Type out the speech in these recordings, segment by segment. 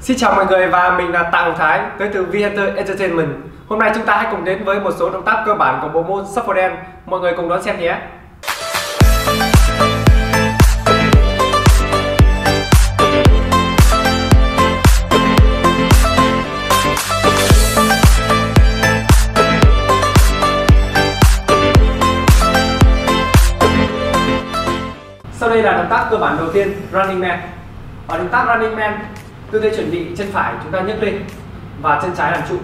Xin chào mọi người và mình là Tạ Hồng Thái tới từ V-Hunter Entertainment. Hôm nay chúng ta hãy cùng đến với một số động tác cơ bản của bộ môn Shuffle Mọi người cùng đón xem nhé. Sau đây là động tác cơ bản đầu tiên, Running Man. Ở động tác Running Man, tư thế chuẩn bị chân phải chúng ta nhấc lên và chân trái làm trụ.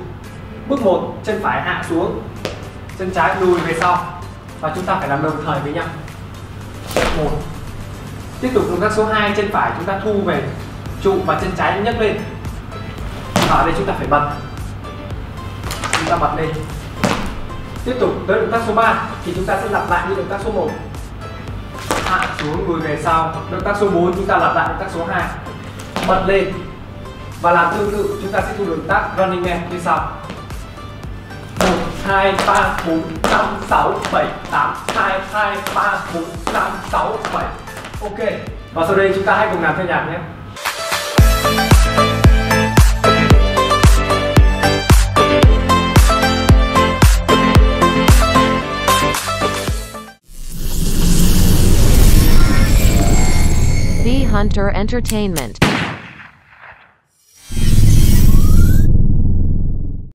Bước 1, chân phải hạ xuống, chân trái lùi về sau và chúng ta phải làm đồng thời với nhau. Một. Tiếp tục động tác số 2, chân phải chúng ta thu về trụ và chân trái nhấc lên. Ở đây chúng ta phải bật. Chúng ta bật lên. Tiếp tục tới động tác số 3 thì chúng ta sẽ lặp lại như động tác số 1 hạ xuống lùi về sau động tác số 4 chúng ta lặp lại động tác số 2 bật lên và làm tương tự, chúng ta sẽ thu được tác running man như sau. 1 2 3 4 5 6 7 8 2 2 3 4 5 6 7 ok, và sau đây chúng ta hãy cùng làm theo nhạc nhé. Hunter Entertainment.